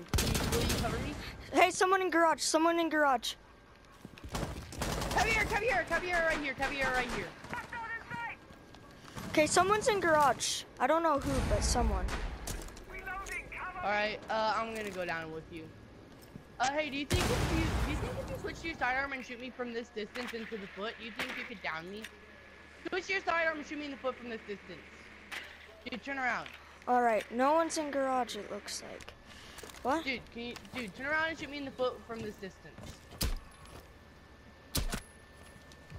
you, will you cover me? Hey, someone in garage. Someone in garage. Come here, come here, come here, right here, come here, right here. Okay, someone's in garage. I don't know who, but someone. All right, uh, I'm gonna go down with you. Uh, hey, do you think if you do you think if you switch to your sidearm and shoot me from this distance into the foot, you think you could down me? Switch your sidearm and shoot me in the foot from this distance. Dude, turn around. All right, no one's in garage. It looks like. What? Dude, can you, dude, turn around and shoot me in the foot from this distance.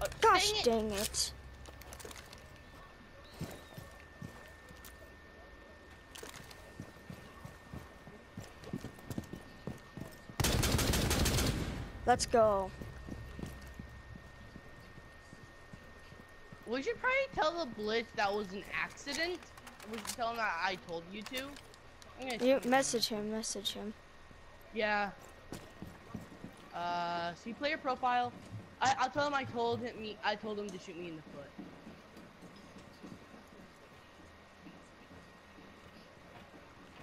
Uh, Gosh dang it. dang it. Let's go. We should probably tell the Blitz that was an accident. We should tell him that I told you to. You message him. Message him. Yeah. Uh, see player profile. I, I'll tell him I told him me. I told him to shoot me in the foot.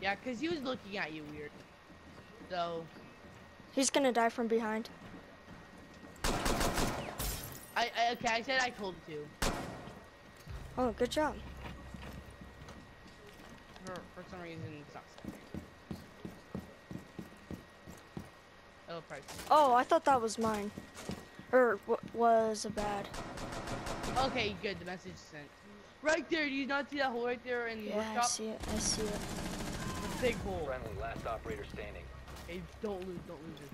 Yeah, cause he was looking at you weird. So He's gonna die from behind. I, I okay. I said I told him to. Oh, good job. For for some reason, it's not. set. Oh, price. Oh, I thought that was mine. Or w was a bad. Okay, good. The message sent. Right there. Do you not see that hole right there in the Yeah, I see it. I see it. The big hole. Friendly, last operator standing. Hey, don't lose, don't lose it.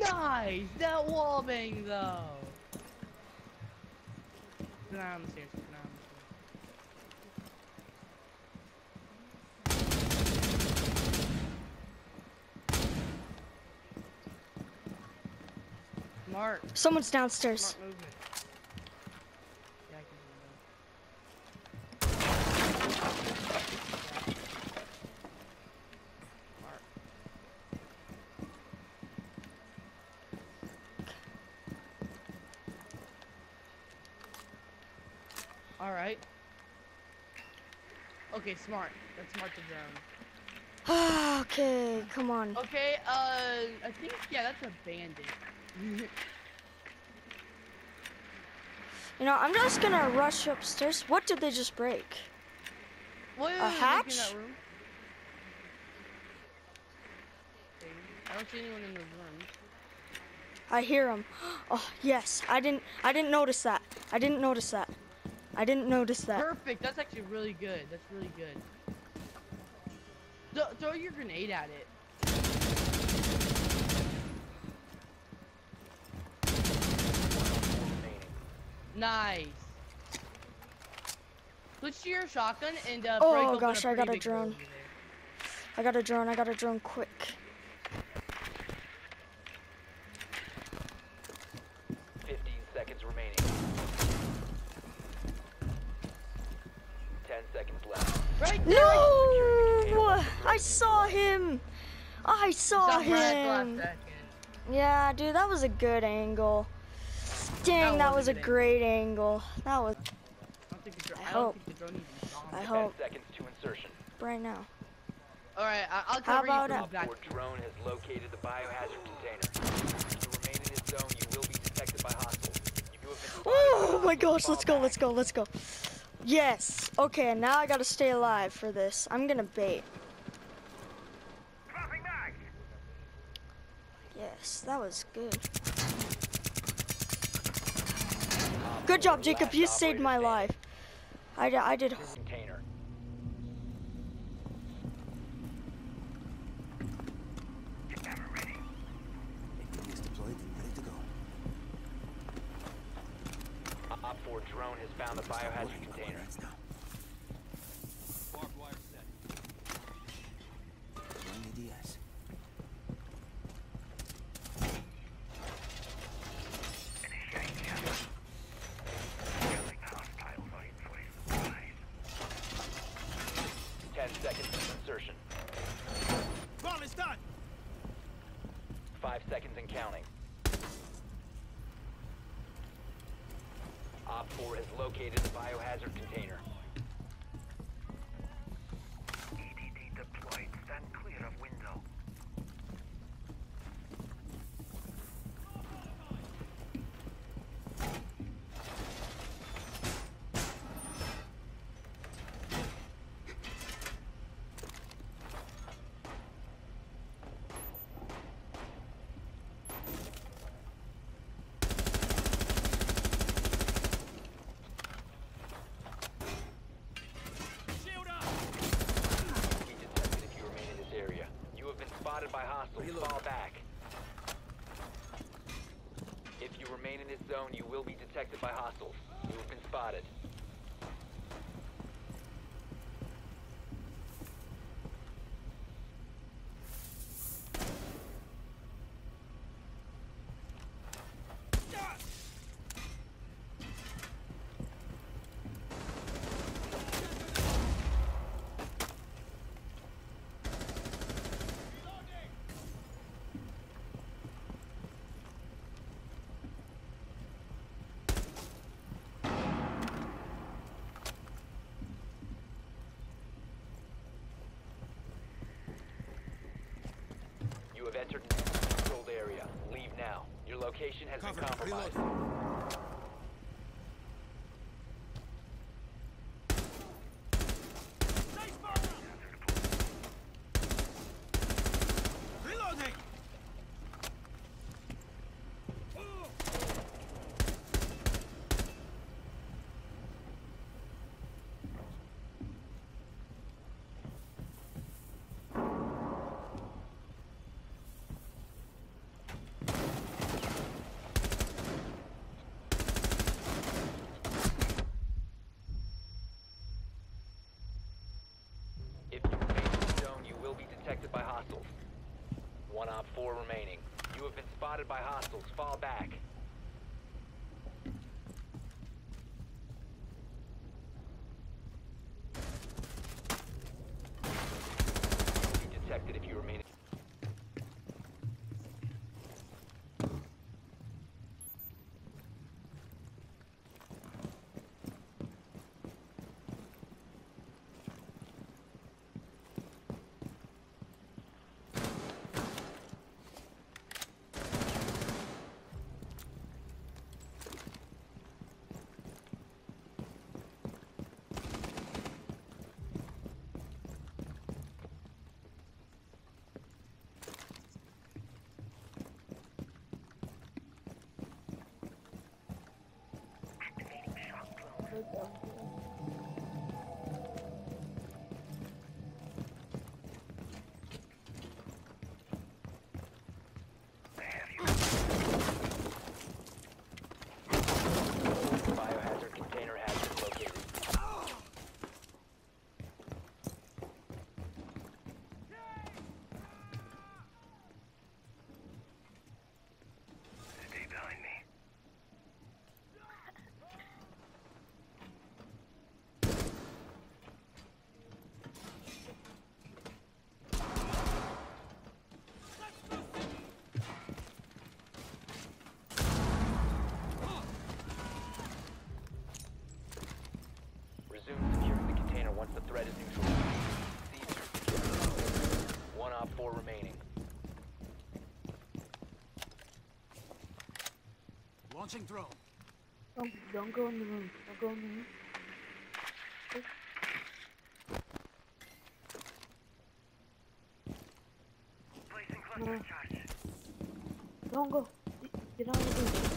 Nice! That wall bang though! Keep an eye on the stairs, keep an eye on the stairs. Smart, Someone's downstairs. smart movement. Yeah, I can do that. Smart. All right. Okay, smart. That's smart to drone. okay, come on. Okay, uh, I think yeah, that's a bandit. You know, I'm just gonna rush upstairs. What did they just break? A wait, look in hatch? that room. I don't see anyone in the room. I hear them. Oh, yes. I didn't I didn't notice that. I didn't notice that. I didn't notice that. Perfect. That's actually really good. That's really good. Th throw your grenade at it. Remaining. Nice. Switch to your shotgun and uh, Oh, gosh, I got a drone. I got a drone. I got a drone quick. Fifteen seconds remaining. Ten seconds left. Right there. No! I saw him. I saw Stop right at the last him. Yeah, dude, that was a good angle. Dang, That that was was a a great angle. That was I don't think the, dro- I I don't hope. think the drone even saw I hope seconds to insertion. right now. All right, I- I'll How cover about you a- from back. Your drone has located the biohazard container. If you remain in this zone, you will be detected by hostiles. You have been spotted oh by Oh my gosh, let's go, let's go, let's go. Yes. Okay, now I gotta stay alive for this. I'm gonna bait. Yes, that was good. Good job, Jacob. You saved my life. I, I did. Op 4 drone has found the biohazard container. Op 4 has located the biohazard container. EDD deployed. Stand clear of hostiles. Fall back. If you remain in this zone, you will be detected by hostiles. You have been spotted. You have entered an controlled area. Leave now. Your location has Cover. been compromised. Reload. Reloading. If you remain in the zone, you will be detected by hostiles. One op four remaining. You have been spotted by hostiles. Fall back. You will be detected if you remain. Biohazard container has been located. Stay behind me. Resume securing the container once the threat is neutralized. One op four remaining. Launching drone. Don't, don't go in the room. Don't go in the room. Placing cluster charge. Don't go. Get on the room.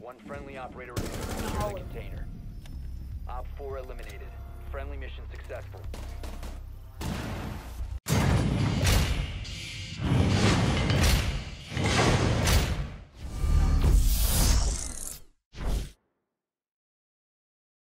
One friendly operator remaining to secure the container. Op 4 eliminated. Friendly mission successful.